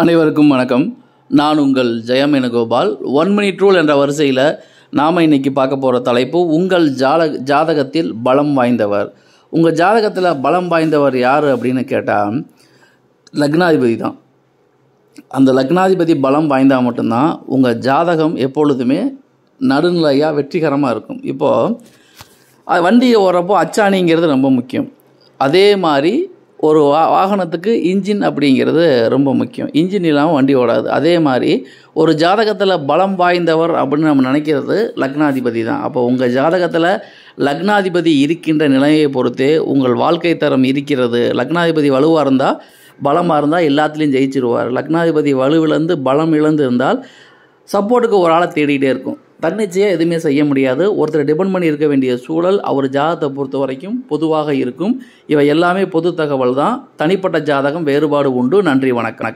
அனைவருக்கும் வணக்கம். நான் உங்கள் Jayam Venugopal. One minute rule என்ற வரிசையில் நாம் இன்னைக்கு பார்க்க போகிற தலைப்பு உங்கள் ஜால ஜாதகத்தில் பலம் வாய்ந்தவர். உங்கள் ஜாதகத்தில் பலம் வாய்ந்தவர் யார் அப்படின்னு கேட்டால் லக்னாதிபதி தான். அந்த லக்னாதிபதி பலம் வாய்ந்தால் மட்டும்தான் உங்கள் ஜாதகம் எப்பொழுதுமே நடுநிலையாக வெற்றிகரமாக இருக்கும். இப்போது வண்டியை ஓடுறப்போ அச்சாணிங்கிறது ரொம்ப முக்கியம். அதே மாதிரி ஒரு வா வாகனத்துக்கு இன்ஜின் அப்படிங்கிறது ரொம்ப முக்கியம். இன்ஜின் இல்லாமல் வண்டி ஓடாது. அதே மாதிரி ஒரு ஜாதகத்தில் பலம் வாய்ந்தவர் அப்படின்னு நம்ம நினைக்கிறது லக்னாதிபதி தான். அப்போ உங்கள் ஜாதகத்தில் லக்னாதிபதி இருக்கின்ற நிலையை பொறுத்தே உங்கள் வாழ்க்கை தரம் இருக்கிறது. லக்னாதிபதி வலுவாக இருந்தால் பலமாக இருந்தால் எல்லாத்துலேயும் ஜெயிச்சிருவார். லக்னாதிபதி வலுவிழந்து பலம் இழந்து இருந்தால் சப்போர்ட்டுக்கு ஒரு ஆளை தேடிகிட்டே இருக்கும். தன்னிச்சையாக எதுவுமே செய்ய முடியாது. ஒருத்தர் டிபெண்ட் பண்ணி இருக்க வேண்டிய சூழல் அவர் ஜாதகத்தை பொறுத்த வரைக்கும் பொதுவாக இருக்கும். இவை எல்லாமே பொது தகவல் தான் தனிப்பட்ட ஜாதகம் வேறுபாடு உண்டு. நன்றி வணக்கம்.